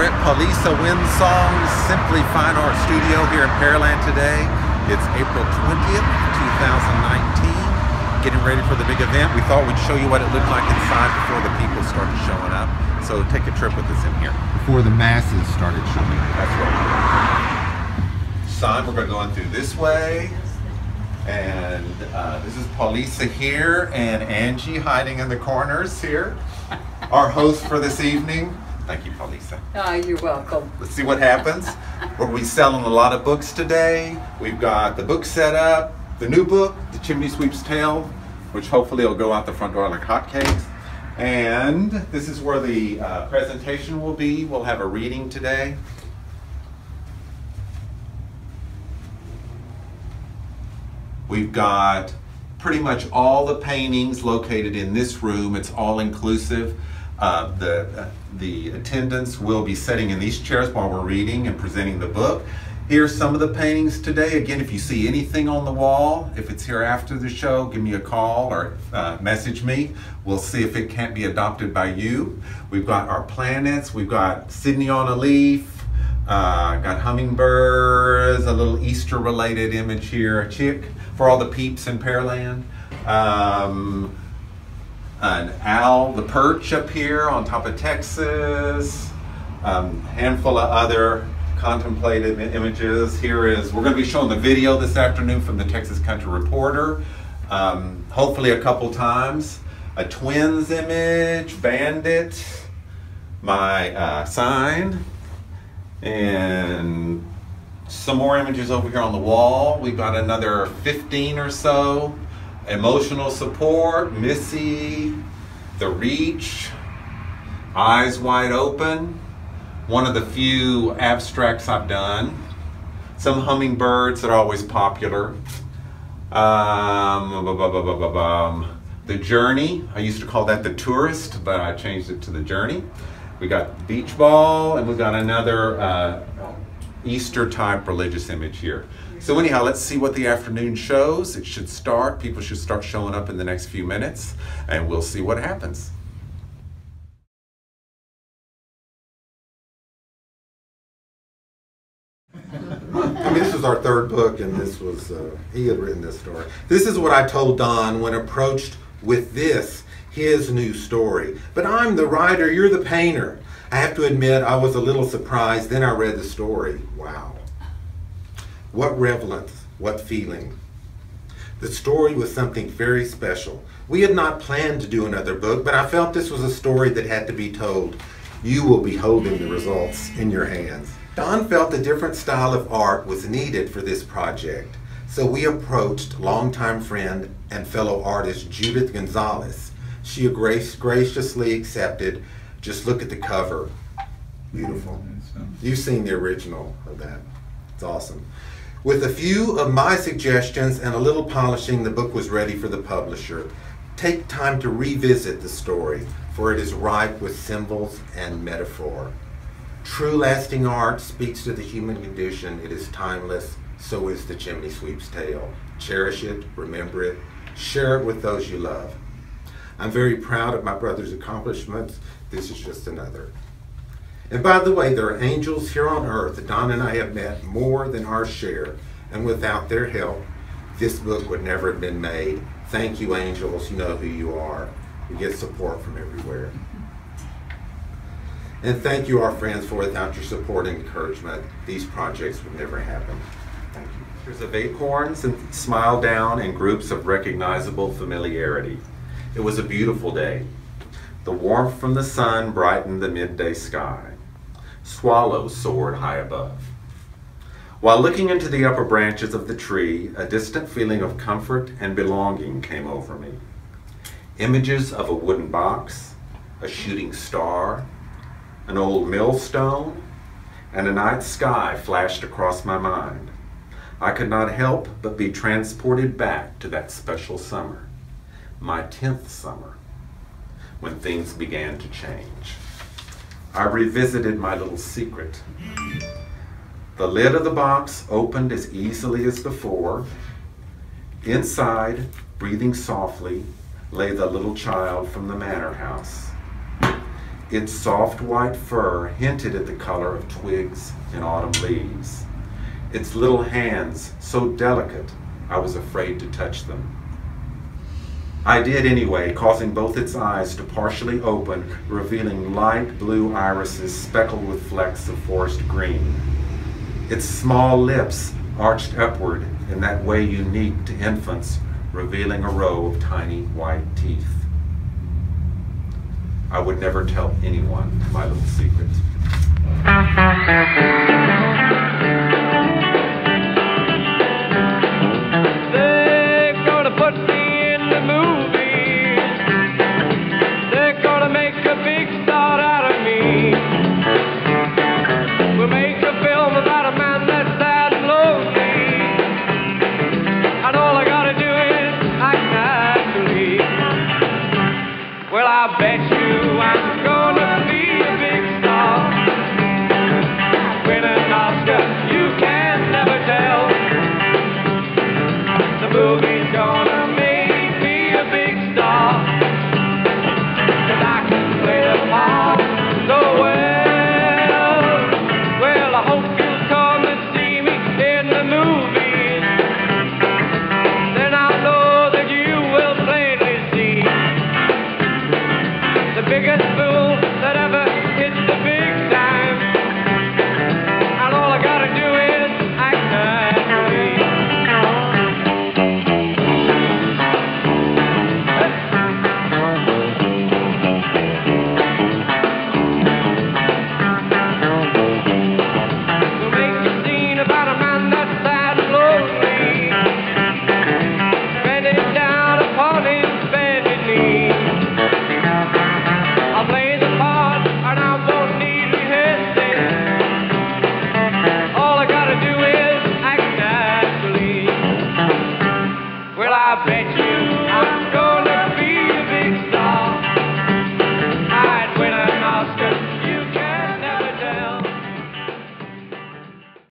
We're at Paulisa Wynsong's Simply Fine Art Studio here in Pearland today. It's April 20th, 2019. Getting ready for the big event. We thought we'd show you what it looked like inside before the people started showing up. So take a trip with us in here. Before the masses started showing up. That's right. Son, we're going to go in through this way. And uh, this is Paulisa here and Angie hiding in the corners here. Our host for this evening. Thank you, Paulisa. Oh, you're welcome. Let's see what happens. We're be selling a lot of books today. We've got the book set up, the new book, The Chimney Sweep's Tale, which hopefully will go out the front door like hotcakes. And this is where the uh, presentation will be. We'll have a reading today. We've got pretty much all the paintings located in this room. It's all inclusive. Uh, the, the attendants will be sitting in these chairs while we're reading and presenting the book. Here's some of the paintings today. Again, if you see anything on the wall, if it's here after the show, give me a call or uh, message me. We'll see if it can't be adopted by you. We've got our planets. We've got Sydney on a leaf. Uh, got hummingbirds, a little Easter related image here, a chick for all the peeps in Pearland. Um, an owl, the perch up here on top of Texas, um, handful of other contemplated images. Here is, we're going to be showing the video this afternoon from the Texas Country Reporter, um, hopefully a couple times. A twins image, bandit, my uh, sign, and some more images over here on the wall. We've got another 15 or so emotional support, Missy, The Reach, Eyes Wide Open, one of the few abstracts I've done. Some hummingbirds that are always popular. Um, the Journey, I used to call that The Tourist, but I changed it to The Journey. We got Beach Ball, and we got another uh, Easter type religious image here. So anyhow, let's see what the afternoon shows. It should start. People should start showing up in the next few minutes, and we'll see what happens. I mean, this was our third book, and this was, uh, he had written this story. This is what I told Don when approached with this, his new story. But I'm the writer, you're the painter. I have to admit, I was a little surprised. Then I read the story. Wow. What relevance, what feeling. The story was something very special. We had not planned to do another book, but I felt this was a story that had to be told. You will be holding the results in your hands. Don felt a different style of art was needed for this project, so we approached longtime friend and fellow artist Judith Gonzalez. She graciously accepted. Just look at the cover. Beautiful. You've seen the original of that. It's awesome. With a few of my suggestions and a little polishing, the book was ready for the publisher. Take time to revisit the story, for it is ripe with symbols and metaphor. True lasting art speaks to the human condition. It is timeless. So is the chimney sweep's tale. Cherish it, remember it, share it with those you love. I'm very proud of my brother's accomplishments. This is just another. And by the way, there are angels here on earth that Don and I have met more than our share. And without their help, this book would never have been made. Thank you, angels. You know who you are. We get support from everywhere. And thank you, our friends, for without your support and encouragement, these projects would never happen. Thank you. Here's of acorns and smile down in groups of recognizable familiarity. It was a beautiful day. The warmth from the sun brightened the midday sky. Swallows soared high above. While looking into the upper branches of the tree, a distant feeling of comfort and belonging came over me. Images of a wooden box, a shooting star, an old millstone, and a night sky flashed across my mind. I could not help but be transported back to that special summer, my 10th summer, when things began to change. I revisited my little secret. The lid of the box opened as easily as before. Inside, breathing softly, lay the little child from the manor house. Its soft white fur hinted at the color of twigs and autumn leaves. Its little hands, so delicate, I was afraid to touch them. I did anyway, causing both its eyes to partially open, revealing light blue irises speckled with flecks of forest green. Its small lips arched upward in that way unique to infants, revealing a row of tiny white teeth. I would never tell anyone my little secret. I bet you I'm gonna be a big star. Win an Oscar, you can never tell. The movie's gonna.